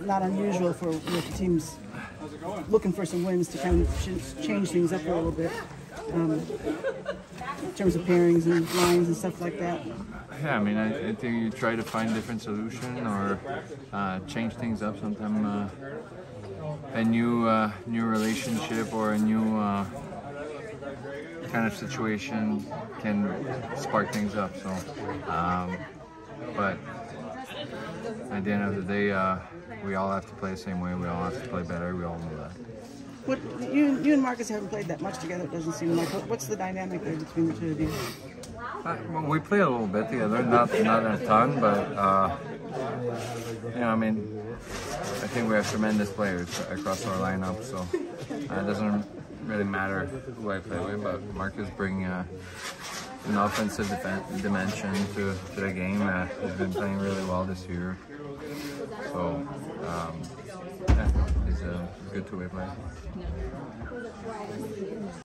not unusual for with teams looking for some wins to kind of change things up a little bit um, in terms of pairings and lines and stuff like that. Yeah, I mean, I, I think you try to find different solution or uh, change things up. Sometimes uh, a new uh, new relationship or a new uh, kind of situation can spark things up. So, um, but at the end of the day, uh, we all have to play the same way. We all have to play better. We all know that. What you, you and Marcus haven't played that much together. It doesn't seem like. What- What's the dynamic there between the two of you? Uh, well, we play a little bit together, not not a ton, but uh, you know, I mean, I think we have tremendous players across our lineup, so uh, it doesn't really matter who I play with. But Marcus bring uh, an offensive dimension to, to the game. Uh, he's been playing really well this year, so um, yeah, he's a good two-way player.